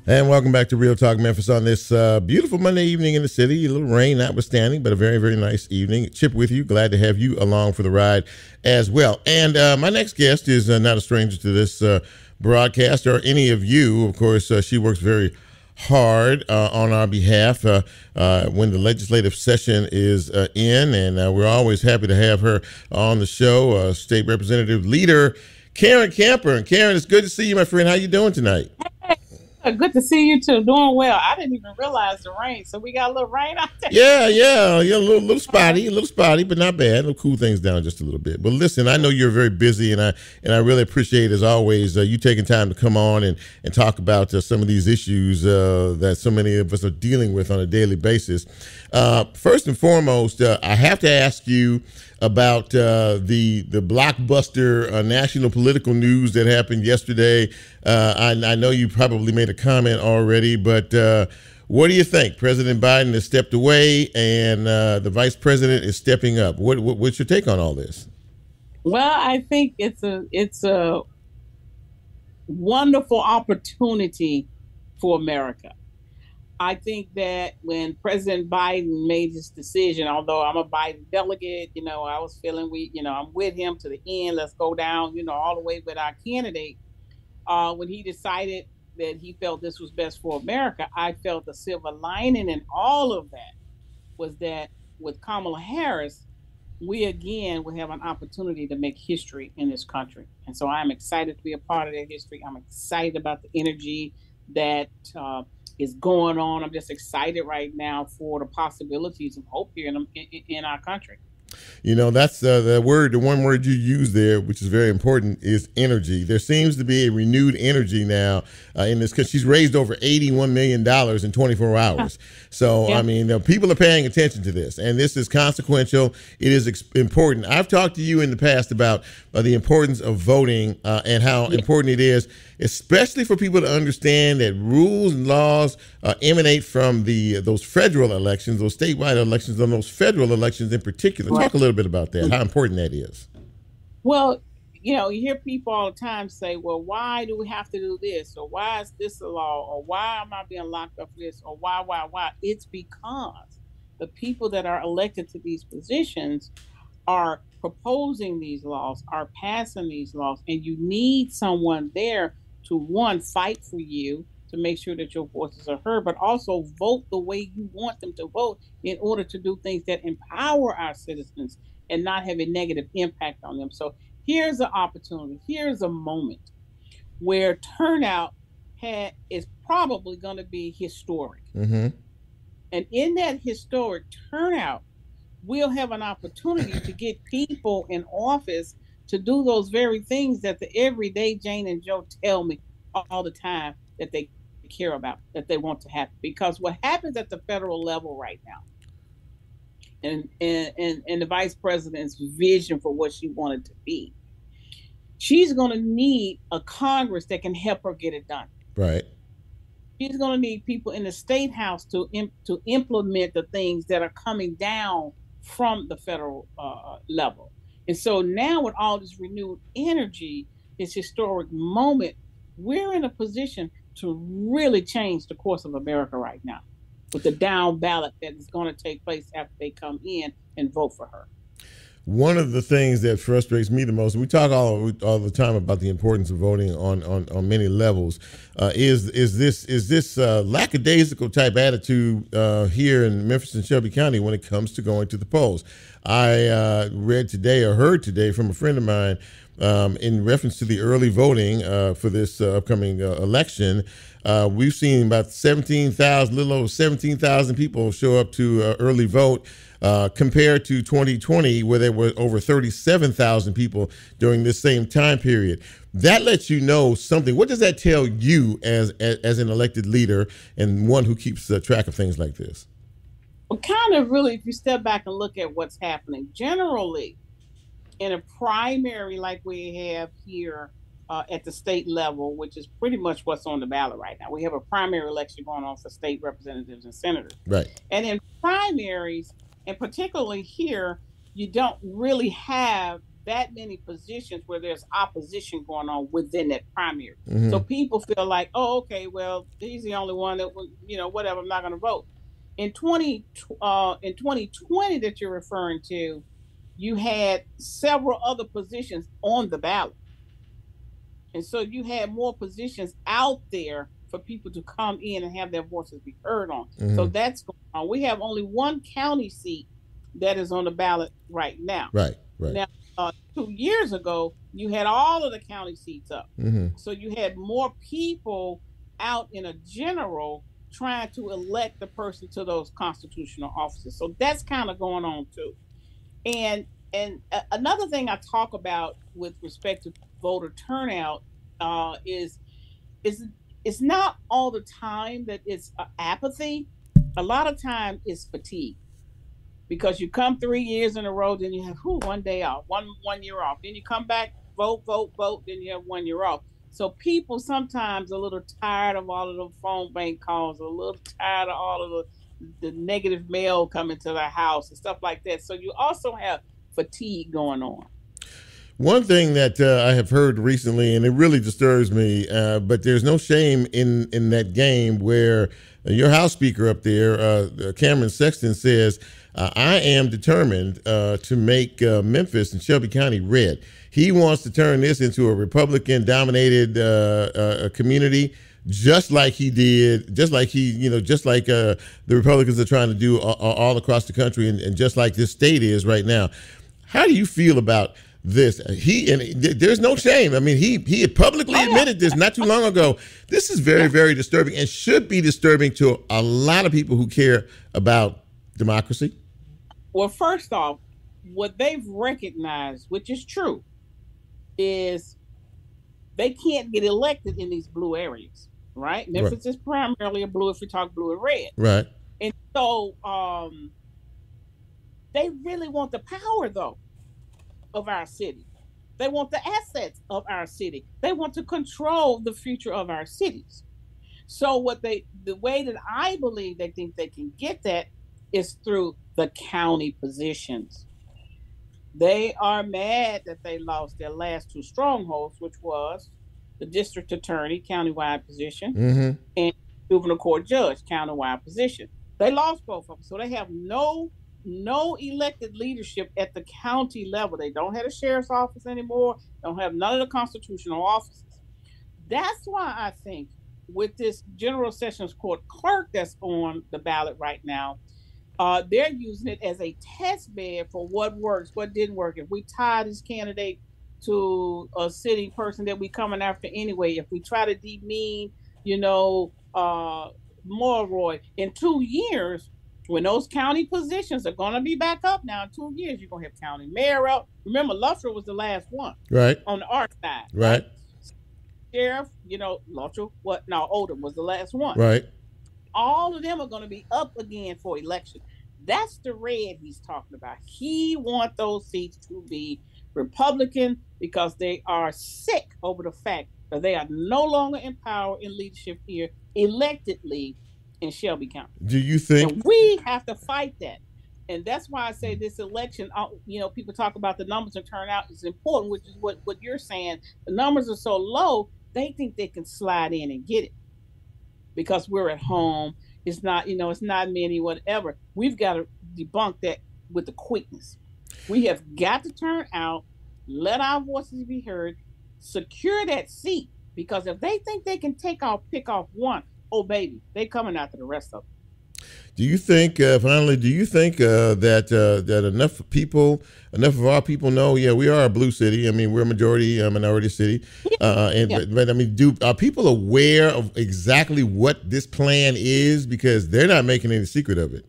And welcome back to Real Talk Memphis on this uh, beautiful Monday evening in the city. A little rain notwithstanding, but a very, very nice evening. Chip with you. Glad to have you along for the ride as well. And uh, my next guest is uh, not a stranger to this uh, broadcast or any of you. Of course, uh, she works very hard uh, on our behalf when the legislative session is in, and we're always happy to have her on the show. State Representative Leader Karen Camper, and Karen, it's good to see you, my friend. How you doing tonight? <laughs> Good to see you too. Doing well. I didn't even realize the rain, so we got a little rain out there. Yeah, yeah, yeah. A little, little spotty, a little spotty, but not bad. It'll cool things down just a little bit. But listen, I know you're very busy, and I and I really appreciate, as always, uh, you taking time to come on and and talk about uh, some of these issues uh, that so many of us are dealing with on a daily basis. Uh, first and foremost, uh, I have to ask you about uh, the the blockbuster uh, national political news that happened yesterday. Uh, I, I, know you probably made a comment already, but uh, what do you think? President Biden has stepped away, and uh, the vice president is stepping up. What, what, what's your take on all this? Well, I think it's a it's a wonderful opportunity for America. I think that when President Biden made his decision, although I'm a Biden delegate, you know, I was feeling we, you know, I'm with him to the end. Let's go down, you know, all the way with our candidate. Uh, when he decided that he felt this was best for America, I felt the silver lining in all of that was that with Kamala Harris, we again will have an opportunity to make history in this country. And so I'm excited to be a part of that history. I'm excited about the energy that uh, is going on. I'm just excited right now for the possibilities of hope here in, in, in our country. You know, that's uh, the word, the one word you use there, which is very important, is energy. There seems to be a renewed energy now uh, in this because she's raised over $81 million in 24 hours. So, yeah. I mean, uh, people are paying attention to this, and this is consequential. It is ex- important. I've talked to you in the past about uh, the importance of voting uh, and how yeah. important it is especially for people to understand that rules and laws uh, emanate from the those federal elections, those statewide elections, and those federal elections in particular. Right. Talk a little bit about that, how important that is. Well, you know, you hear people all the time say, well, why do we have to do this? Or why is this a law? Or why am I being locked up for this? Or why, why, why? It's because the people that are elected to these positions are proposing these laws, are passing these laws, and you need someone there to one, fight for you to make sure that your voices are heard, but also vote the way you want them to vote in order to do things that empower our citizens and not have a negative impact on them. So here's an opportunity, here's a moment where turnout had, is probably going to be historic. Mm-hmm. And in that historic turnout, we'll have an opportunity to get people in office to do those very things that the everyday Jane and Joe tell me all the time that they care about, that they want to happen. Because what happens at the federal level right now, and and and, and the vice president's vision for what she wanted to be, she's going to need a Congress that can help her get it done. Right. She's going to need people in the state house to imp- to implement the things that are coming down from the federal uh, level. And so now, with all this renewed energy, this historic moment, we're in a position to really change the course of America right now with the down ballot that is going to take place after they come in and vote for her one of the things that frustrates me the most, we talk all all the time about the importance of voting on on, on many levels, uh, is is this is this uh, lackadaisical type attitude uh, here in Memphis and Shelby County when it comes to going to the polls. I uh, read today or heard today from a friend of mine um, in reference to the early voting uh, for this uh, upcoming election. we've seen about seventeen thousand, little over seventeen thousand people show up to early vote. Uh, compared to 2020, where there were over 37,000 people during this same time period. That lets you know something. What does that tell you as as, as an elected leader and one who keeps uh, track of things like this? Well, kind of really, if you step back and look at what's happening, generally in a primary like we have here uh, at the state level, which is pretty much what's on the ballot right now. We have a primary election going on for state representatives and senators. Right. And in primaries, and particularly here, you don't really have that many positions where there's opposition going on within that primary. Mm-hmm. So people feel like, oh, okay, well, he's the only one that was, you know, whatever, I'm not going to vote. In 20 uh, in 2020 that you're referring to, you had several other positions on the ballot. And so you had more positions out there for people to come in and have their voices be heard on. Mm-hmm. So that's going on. We have only one county seat that is on the ballot right now. Right, right. Now, uh, two years ago, you had all of the county seats up. Mm-hmm. So you had more people out in a general trying to elect the person to those constitutional offices. So that's kind of going on too. And and another thing I talk about with respect to voter turnout uh, is is it's not all the time that it's uh, apathy. A lot of time it's fatigue because you come three years in a row, then you have whew, one day off, one one year off, then you come back, vote, vote, vote, then you have one year off. So people sometimes a little tired of all of the phone bank calls, a little tired of all of the the negative mail coming to the house and stuff like that. So you also have fatigue going on. One thing that uh, I have heard recently, and it really disturbs me, uh, but there's no shame in in that game where your House Speaker up there, uh, Cameron Sexton, says, "I am determined uh, to make uh, Memphis and Shelby County red." He wants to turn this into a Republican-dominated uh, community just like he did, just like he, you know, just like uh, the Republicans are trying to do all, all across the country, and, and, just like this state is right now. How do you feel about this? He and there's no shame. I mean, he he had publicly admitted this not too long ago. This is very very disturbing and should be disturbing to a lot of people who care about democracy. Well, first off, what they've recognized, which is true, is they can't get elected in these blue areas right? Memphis right. is primarily a blue if we talk blue and red. Right. And so um, they really want the power though of our city. They want the assets of our city. They want to control the future of our cities. So what they the way that I believe they think they can get that is through the county positions. They are mad that they lost their last two strongholds, which was the district attorney, countywide position, mm-hmm. and juvenile court judge, countywide position. They lost both of them, so they have no no elected leadership at the county level. They don't have a sheriff's office anymore. Don't have none of the constitutional offices. That's why I think with this general sessions court clerk that's on the ballot right now, uh, they're using it as a test bed for what works, what didn't work. If we tie this candidate to a city person that we coming after anyway. If we try to demean, you know, uh, Mulroy in two years, when those county positions are going to be back up now in two years, you're going to have county mayor up. Remember, Luttrell was the last one, right, on the art side, right. Sheriff, you know, Luttrell, what? No, Oldham was the last one, right. All of them are going to be up again for election. That's the red he's talking about. He want those seats to be Republican because they are sick over the fact that they are no longer in power in leadership here electedly in Shelby County. Do you think and we have to fight that? And that's why I say this election, uh, you know, people talk about the numbers and turnout is important, which is what, what you're saying. The numbers are so low, they think they can slide in and get it because we're at home. It's not, you know, it's not many, whatever. We've got to debunk that with the quickness. We have got to turn out, let our voices be heard, secure that seat. Because if they think they can take off, pick off one, oh baby, they coming after the rest of them. Do you think, uh, finally, do you think uh, that uh, that enough people, enough of our people know? Yeah, we are a blue city. I mean, we're a majority a minority city. Uh, and yeah. but, but, I mean, do are people aware of exactly what this plan is? Because they're not making any secret of it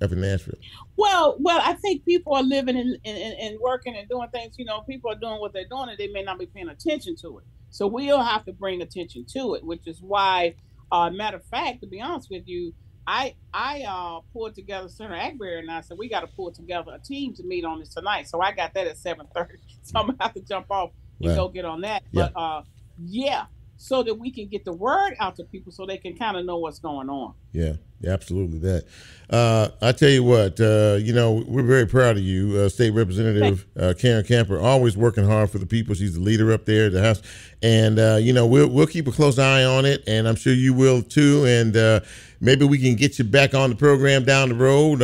up in Nashville. Well, well, I think people are living and, and, and working and doing things. You know, people are doing what they're doing, and they may not be paying attention to it. So we'll have to bring attention to it, which is why, uh, matter of fact, to be honest with you, I I uh, pulled together Senator Akbari and I said we got to pull together a team to meet on this tonight. So I got that at seven thirty. <laughs> So I'm gonna have to jump off and right. go get on that. Yeah. But uh, yeah, so that we can get the word out to people so they can kind of know what's going on. Yeah, absolutely that. Uh, I tell you what, uh, you know, we're very proud of you, uh, State Representative uh, Karen Camper, always working hard for the people. She's the leader up there at the House, and uh, you know, we'll we'll keep a close eye on it, and I'm sure you will too. And uh, maybe we can get you back on the program down the road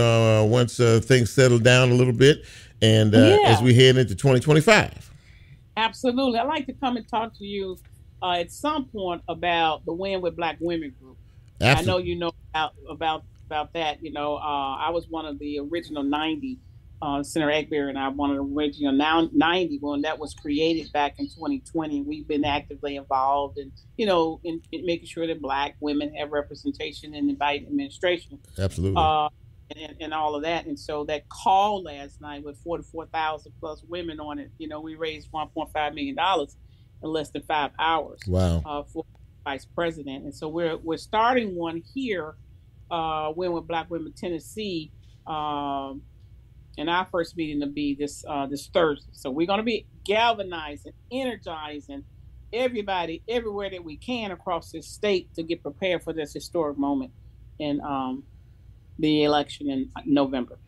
once things settle down a little bit, and yeah. as we head into 2025. Absolutely, I'd like to come and talk to you uh, at some point about the Win with Black Women group. Absolutely. I know you know about about about that. You know, uh, I was one of the original ninety uh, Senator Akbari and I, one of the original now 90 when that was created back in 2020. We've been actively involved in, you know, in, in making sure that Black women have representation in the Biden administration. Absolutely. Uh, and, and, all of that. And so that call last night with 44,000 plus women on it, you know, we raised $1.5 million in less than five hours. Wow. Uh, for vice president. And so we're, we're starting one here, uh, with Black Women Tennessee. Um, and our first meeting will be this uh, this Thursday. So we're going to be galvanizing, energizing everybody everywhere that we can across this state to get prepared for this historic moment in um, the election in November.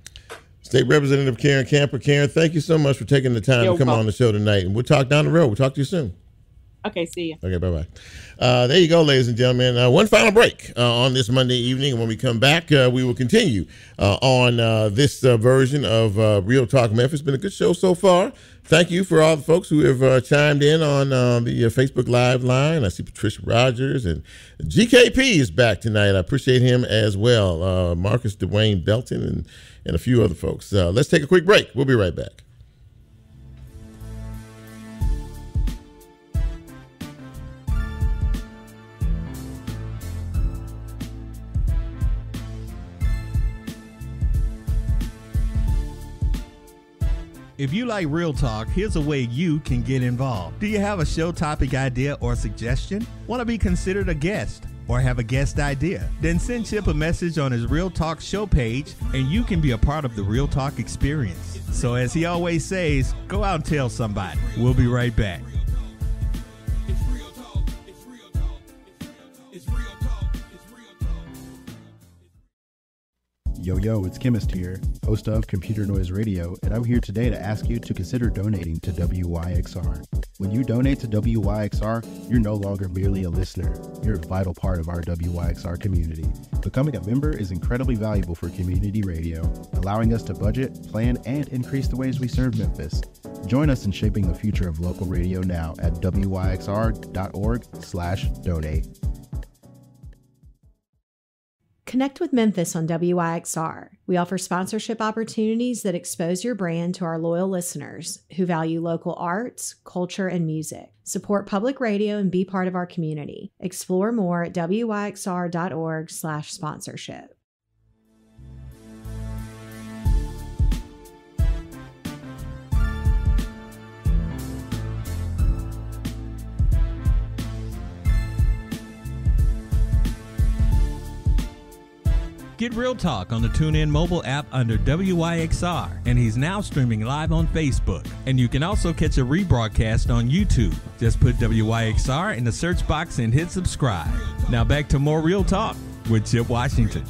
State Representative Karen Camper. Karen, thank you so much for taking the time to come on the show tonight. And we'll talk down the road. We'll talk to you soon. Okay, see you. Okay, bye bye. Uh, there you go, ladies and gentlemen. Uh, one final break uh, on this Monday evening. When we come back, uh, we will continue uh, on uh, this version of Real Talk Memphis. Been a good show so far. Thank you for all the folks who have chimed in on the Facebook Live line. I see Patricia Rogers and GKP is back tonight. I appreciate him as well. Marcus Dwayne Belton and, and a few other folks. let's take a quick break. We'll be right back. If you like real talk, here's a way you can get involved. Do you have a show topic idea or suggestion? Want to be considered a guest? Or have a guest idea? Then send Chip a message on his Real Talk show page and you can be a part of the Real Talk experience. So, as he always says, go out and tell somebody. We'll be right back. Yo, yo, it's Chemist here, host of Computer Noise Radio, and I'm here today to ask you to consider donating to WYXR. When you donate to WYXR, you're no longer merely a listener, you're a vital part of our WYXR community. Becoming a member is incredibly valuable for community radio, allowing us to budget, plan, and increase the ways we serve Memphis. Join us in shaping the future of local radio now at wyxr.org/donate. Connect with Memphis on WYXR. We offer sponsorship opportunities that expose your brand to our loyal listeners who value local arts, culture, and music. Support public radio and be part of our community. Explore more at wyxr.org/sponsorship. Get Real Talk on the TuneIn mobile app under WYXR, and he's now streaming live on Facebook. And you can also catch a rebroadcast on YouTube. Just put WYXR in the search box and hit subscribe. Now back to more Real Talk with Chip Washington.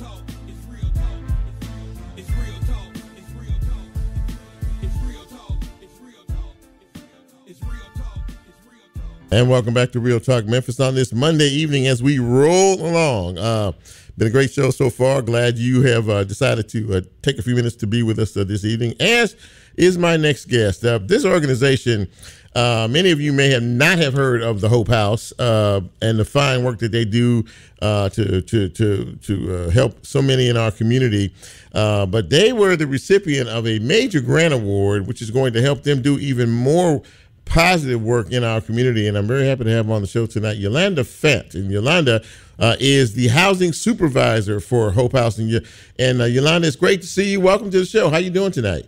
And welcome back to Real Talk Memphis on this Monday evening as we roll along. Uh, been a great show so far. Glad you have uh, decided to uh, take a few minutes to be with us uh, this evening, as is my next guest. Uh, this organization, uh, many of you may have not have heard of the Hope House uh, and the fine work that they do to to to to help so many in our community. but they were the recipient of a major grant award, which is going to help them do even more positive work in our community. And I'm very happy to have on the show tonight Yolanda Fant. And Yolanda uh, is the housing supervisor for Hope House. And, and uh, Yolanda, it's great to see you. Welcome to the show. How you doing tonight?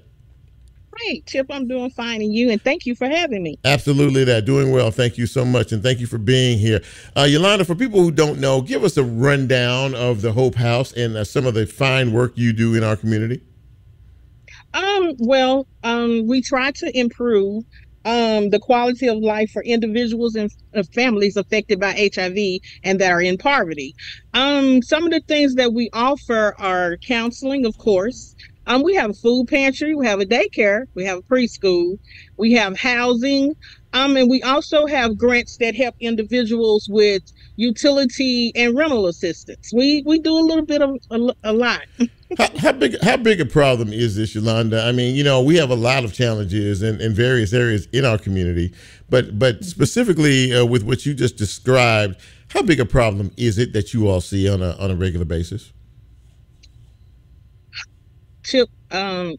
Great, Chip. I'm doing fine, and you. And thank you for having me. Absolutely, that doing well. Thank you so much, and thank you for being here, uh, Yolanda. For people who don't know, give us a rundown of the Hope House and uh, some of the fine work you do in our community. Um. Well, um, we try to improve um, the quality of life for individuals and uh, families affected by HIV and that are in poverty. Um, some of the things that we offer are counseling, of course. Um, we have a food pantry, we have a daycare, we have a preschool, we have housing, um, and we also have grants that help individuals with utility and rental assistance. We we do a little bit of a, a lot. how, how, big how big a problem is this, Yolanda? I mean, you know, we have a lot of challenges in, in various areas in our community, but but specifically uh, with what you just described, how big a problem is it that you all see on a on a regular basis? Chip, um,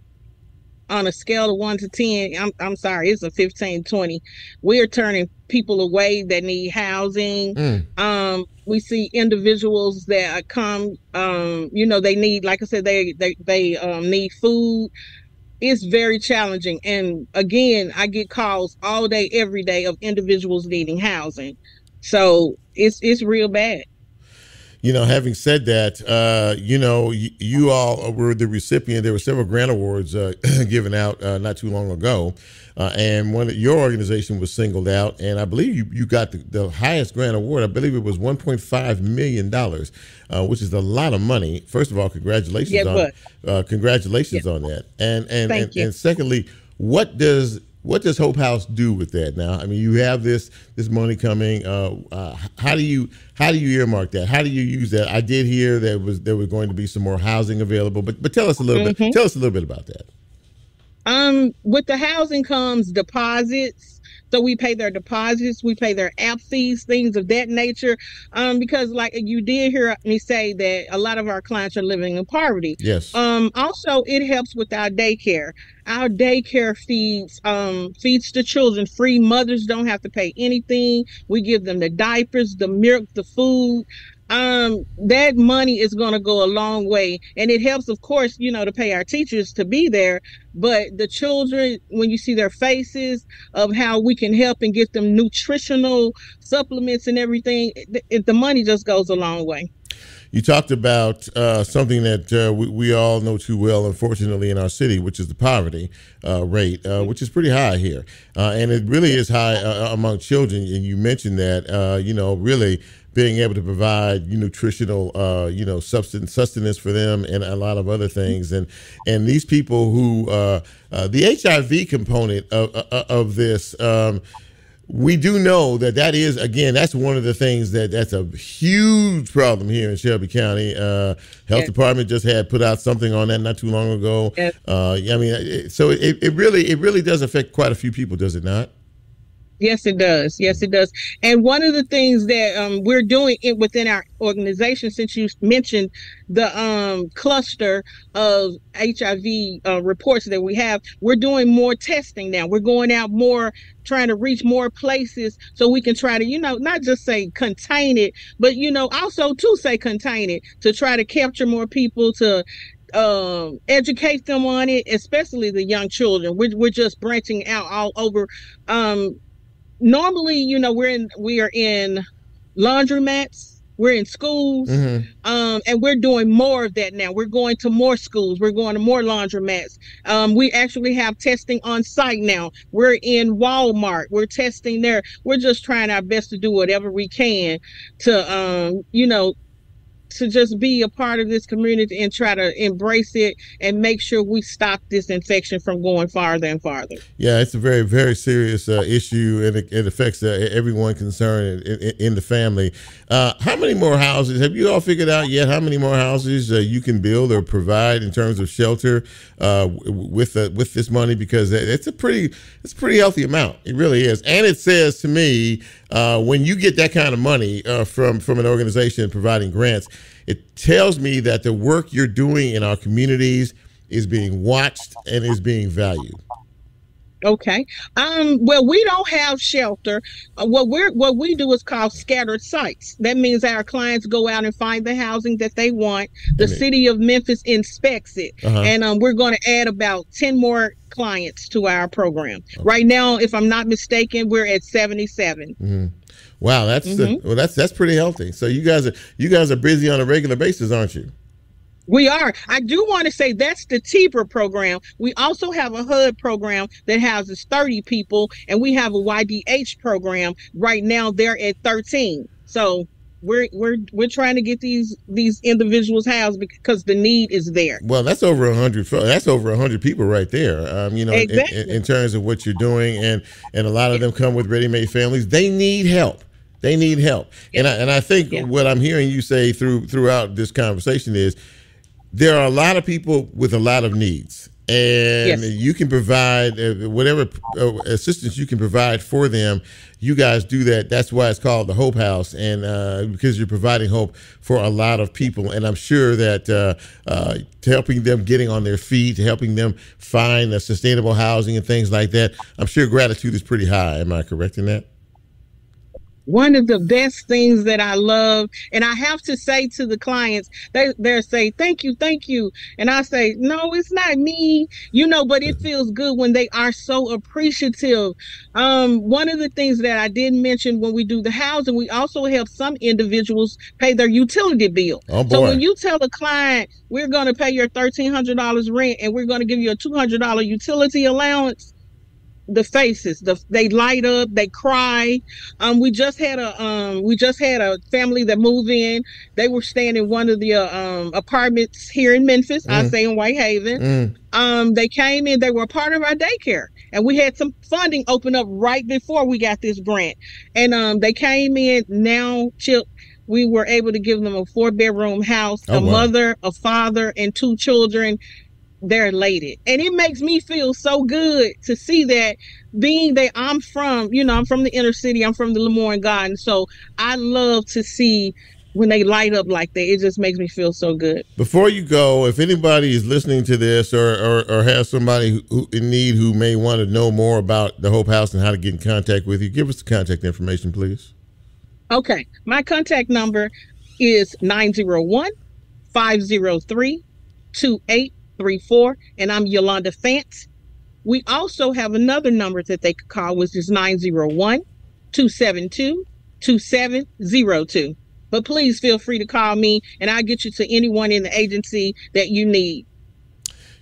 on a scale of one to 10, I'm, I'm sorry, it's a 15, 20. We are turning people away that need housing. Mm. Um, we see individuals that come, um, you know, they need, like I said, they, they, they um, need food. It's very challenging. And again, I get calls all day, every day of individuals needing housing. So it's, it's real bad you know, having said that, uh, you know, you, you, all were the recipient. There were several grant awards uh, <clears throat> given out uh, not too long ago, uh, and one your organization was singled out, and I believe you, you got the, the highest grant award. I believe it was 1.5 million dollars, uh, which is a lot of money. First of all, congratulations yeah, on uh, congratulations yeah. on that, and and and, and secondly, what does what does Hope House do with that now? I mean, you have this this money coming. Uh, uh, how do you how do you earmark that? How do you use that? I did hear there was there was going to be some more housing available, but but tell us a little mm-hmm. bit. Tell us a little bit about that. Um, with the housing comes deposits so we pay their deposits, we pay their app fees, things of that nature. Um, because like you did hear me say that a lot of our clients are living in poverty. Yes. Um, also it helps with our daycare. Our daycare feeds um feeds the children free. Mothers don't have to pay anything. We give them the diapers, the milk, the food um, that money is going to go a long way. And it helps, of course, you know, to pay our teachers to be there. But the children, when you see their faces of how we can help and get them nutritional supplements and everything, it, the money just goes a long way. You talked about uh, something that uh, we, we, all know too well, unfortunately, in our city, which is the poverty uh, rate, uh, which is pretty high here. Uh, and it really is high uh, among children. And you mentioned that, you know, really being able to provide nutritional, uh, you know, substance sustenance for them, and a lot of other things. And and these people who uh, uh, the HIV component of uh, of this. Um, we do know that that is again that's one of the things that that's a huge problem here in Shelby County. Uh, Health yes. Department just had put out something on that not too long ago. Yes. Uh, I mean, so it, it really it really does affect quite a few people, does it not? Yes, it does. Yes, it does. And one of the things that um, we're doing within our organization, since you mentioned the um, cluster of HIV uh, reports that we have, we're doing more testing now. We're going out more, trying to reach more places so we can try to, you know, not just say contain it, but, you know, also to say contain it, to try to capture more people, to um, educate them on it, especially the young children. We're, we're just branching out all over. Um, normally, you know, we're in we are in laundromats, we're in schools, mm-hmm. um, and we're doing more of that now. We're going to more schools, we're going to more laundromats. Um, we actually have testing on site now. We're in Walmart, we're testing there. We're just trying our best to do whatever we can to, um, you know, to just be a part of this community and try to embrace it and make sure we stop this infection from going farther and farther. Yeah, it's a very, very serious uh, issue and it, it affects uh, everyone concerned in, in, in the family. Uh, how many more houses have you all figured out yet? How many more houses uh, you can build or provide in terms of shelter uh, with uh, with this money? Because it's a pretty it's a pretty healthy amount. It really is, and it says to me Uh, when you get that kind of money uh, from from an organization providing grants it tells me that the work you're doing in our communities is being watched and is being valued. Okay. Um. Well, we don't have shelter. Uh, what we're what we do is called scattered sites. That means our clients go out and find the housing that they want. The city of Memphis inspects it, uh-huh. and um, we're going to add about ten more clients to our program. Okay. Right now, if I'm not mistaken, we're at 77. Mm-hmm. Wow, that's mm-hmm. the, well, that's that's pretty healthy. So you guys are you guys are busy on a regular basis, aren't you? We are. I do want to say that's the TBRA program. We also have a HUD program that houses 30 people, and we have a YDH program. Right now, they're at 13. So we're we're we're trying to get these these individuals housed because the need is there. Well, that's over a hundred. That's over a hundred people right there. Um, you know, exactly. in, in, terms of what you're doing, and and a lot of them come with ready-made families. They need help. They need help. Yeah. And I, and I think yeah. what I'm hearing you say through throughout this conversation is there are a lot of people with a lot of needs. and Yes. you can provide uh, whatever uh, assistance you can provide for them. You guys do that. That's why it's called the Hope House, and uh, because you're providing hope for a lot of people. And I'm sure that uh, uh, helping them getting on their feet, helping them find sustainable housing and things like that. I'm sure gratitude is pretty high. Am I correct in that? One of the best things that I love, and I have to say to the clients, they they say thank you, thank you, and I say no, it's not me, you know, but it feels good when they are so appreciative. Um, one of the things that I did mention when we do the housing, we also help some individuals pay their utility bill. Oh, So when you tell a client we're going to pay your thirteen hundred dollars rent and we're going to give you a two hundred dollar utility allowance the faces the they light up they cry. Um we just had a um we just had a family that moved in. They were staying in one of the uh, um apartments here in memphis i say in whitehaven. Mm. um they came in they were a part of our daycare and we had some funding open up right before we got this grant. And um they came in now chip we were able to give them a four bedroom house Oh, a wow. mother a father and two children they're elated and it makes me feel so good to see that being that i'm from you know i'm from the inner city i'm from the lemoyne garden so i love to see when they light up like that it just makes me feel so good Before you go, if anybody is listening to this or, or, or has somebody who, in need who may want to know more about the Hope House and how to get in contact with you, give us the contact information, please. Okay. My contact number is 901 503 2834, and I'm Yolanda Fant. We also have another number that they could call, which is 901 272 2702. But please feel free to call me, and I'll get you to anyone in the agency that you need.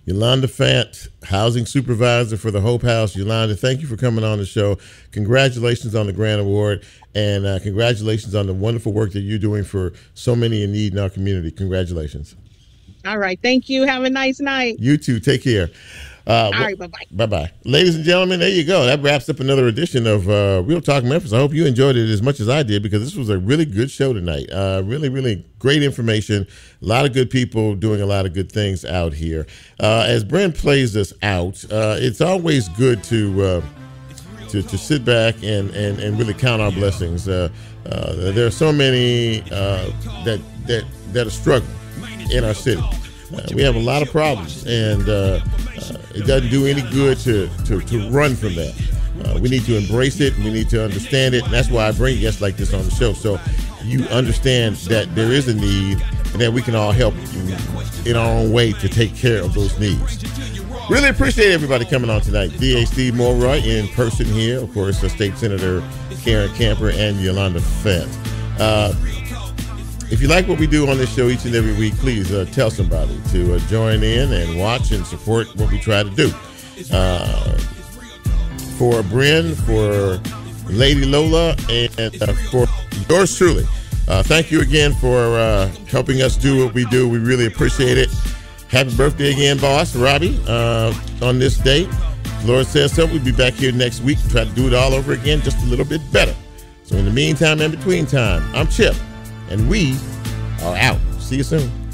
Yolanda Fant, housing supervisor for the Hope House. Yolanda, thank you for coming on the show. Congratulations on the grant award, and uh, congratulations on the wonderful work that you're doing for so many in need in our community. Congratulations. All right. Thank you. Have a nice night. You too. Take care. Uh, All right. Bye bye. Bye bye. Ladies and gentlemen, there you go. That wraps up another edition of uh, Real Talk Memphis. I hope you enjoyed it as much as I did because this was a really good show tonight. Uh, really, really great information. A lot of good people doing a lot of good things out here. Uh, as Brent plays us out, uh, it's always good to. Uh, to, to sit back and, and, and really count our blessings. Uh, uh, there are so many uh, that that that are struggling in our city. Uh, we have a lot of problems, and uh, uh, it doesn't do any good to, to, to run from that. Uh, we need to embrace it. We need to understand it. And that's why I bring guests like this on the show, so you understand that there is a need, and that we can all help in, our own way to take care of those needs. Really appreciate everybody coming on tonight. Steve Mulroy in person here. Of course, State Senator Karen Camper and Yolanda Fant. Uh, if you like what we do on this show each and every week, please uh, tell somebody to uh, join in and watch and support what we try to do. Uh, for Bryn, for Lady Lola, and uh, for yours truly. Uh, thank you again for uh, helping us do what we do. We really appreciate it. Happy birthday again, boss, Robbie, on this date. Lord says so. We'll be back here next week to try to do it all over again, just a little bit better. So, in the meantime and between time, I'm Chip, and we are out. See you soon.